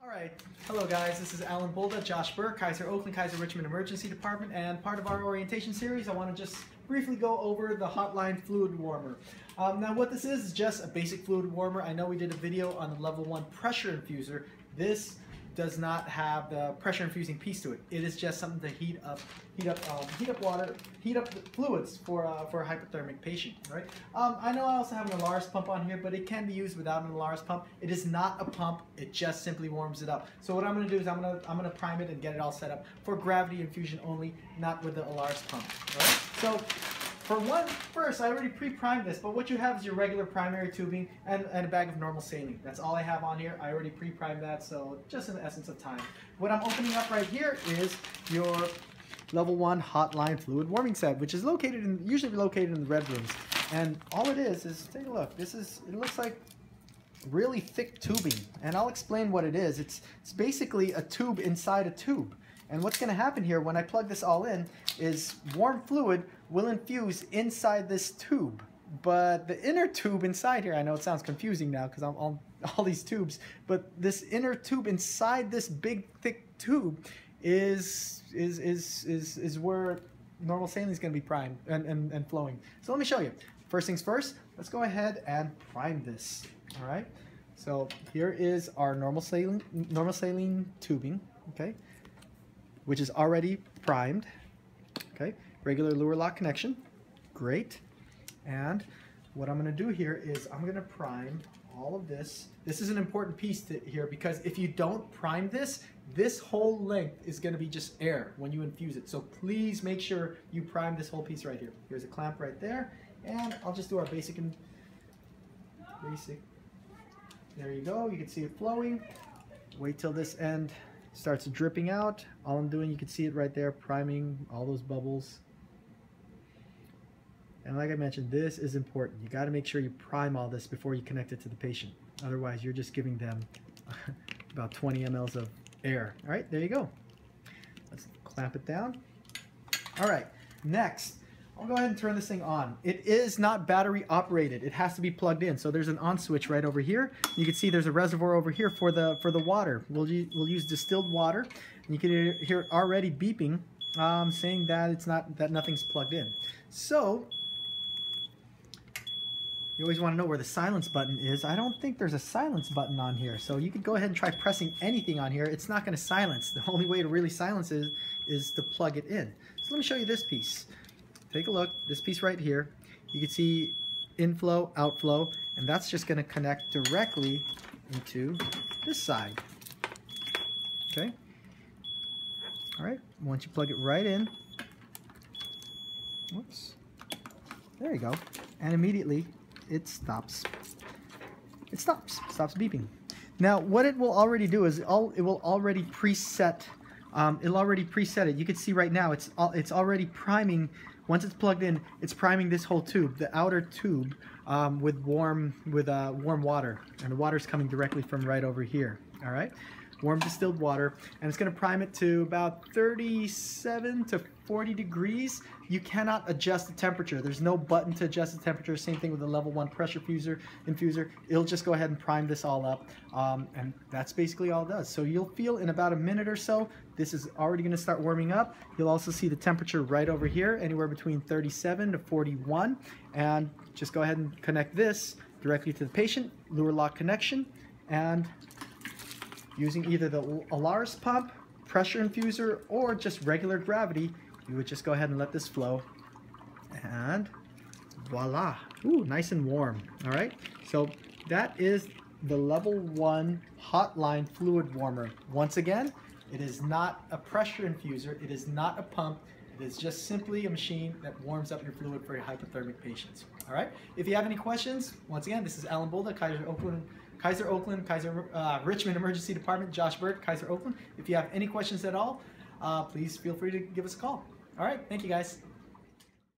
All right, hello guys, this is Alan Bulda, Josh Burke, Kaiser Oakland, Kaiser Richmond Emergency Department, and part of our orientation series, I want to just briefly go over the Hotline Fluid Warmer. Um, now what this is, is just a basic fluid warmer. I know we did a video on the level one pressure infuser. This does not have the pressure infusing piece to it. It is just something to heat up, heat up, um, heat up water, heat up fluids for uh, for a hypothermic patient, right? Um, I know I also have an Alaris pump on here, but it can be used without an Alaris pump. It is not a pump. It just simply warms it up. So what I'm going to do is I'm going to I'm going to prime it and get it all set up for gravity infusion only, not with the Alaris pump. Right? So for one, first, I already pre-primed this, but what you have is your regular primary tubing and, and a bag of normal saline. That's all I have on here. I already pre-primed that, so just in the essence of time. What I'm opening up right here is your level one hotline fluid warming set, which is located in, usually located in the red rooms. And all it is, is take a look. This is, it looks like really thick tubing. And I'll explain what it is. It's, it's basically a tube inside a tube. And what's going to happen here when I plug this all in is warm fluid will infuse inside this tube. But the inner tube inside here, I know it sounds confusing now because I'm on all these tubes, but this inner tube inside this big thick tube is is is is, is where normal saline is going to be primed and, and, and flowing. So let me show you. First things first, let's go ahead and prime this. All right. So here is our normal saline normal saline tubing. Okay which is already primed. Okay, regular Luer lock connection. Great. And what I'm going to do here is I'm going to prime all of this. This is an important piece to, here because if you don't prime this, this whole length is going to be just air when you infuse it. So please make sure you prime this whole piece right here. Here's a clamp right there. And I'll just do our basic and basic. There you go. You can see it flowing. Wait till this end starts dripping out. All I'm doing, you can see it right there, priming all those bubbles. And like I mentioned, this is important. You got to make sure you prime all this before you connect it to the patient. Otherwise, you're just giving them about 20 mLs of air. All right, there you go. Let's clamp it down. All right, next, I'll go ahead and turn this thing on. It is not battery operated. It has to be plugged in. So there's an on switch right over here. You can see there's a reservoir over here for the for the water. We'll, we'll use distilled water. And you can hear it already beeping um, saying that it's not that nothing's plugged in. So you always want to know where the silence button is. I don't think there's a silence button on here. So you could go ahead and try pressing anything on here. It's not going to silence. The only way to really silence it is to plug it in. So let me show you this piece take a look, this piece right here, you can see inflow, outflow, and that's just going to connect directly into this side. Okay? Alright, once you plug it right in, whoops, there you go, and immediately it stops. It stops, stops beeping. Now, what it will already do is all it will already preset um, it'll already preset it. You can see right now it's all, it's already priming once it's plugged in, it's priming this whole tube, the outer tube, um, with warm with uh, warm water, and the water's coming directly from right over here. All right, warm distilled water, and it's going to prime it to about 37 to 40 degrees. You cannot adjust the temperature. There's no button to adjust the temperature. Same thing with the level one pressure fuser, infuser. It'll just go ahead and prime this all up. Um, and that's basically all it does. So you'll feel in about a minute or so, this is already gonna start warming up. You'll also see the temperature right over here, anywhere between 37 to 41. And just go ahead and connect this directly to the patient, Luer lock connection, and using either the Alaris pump, pressure infuser, or just regular gravity, you would just go ahead and let this flow. And voila. Ooh, nice and warm. All right. So that is the level one hotline fluid warmer. Once again it is not a pressure infuser. It is not a pump. It is just simply a machine that warms up your fluid for your hypothermic patients. All right. If you have any questions once again this is Alan Bulda Kaiser Oakland Kaiser Oakland Kaiser uh, Richmond Emergency Department Josh Burke Kaiser Oakland if you have any questions at all uh, please feel free to give us a call all right. Thank you, guys.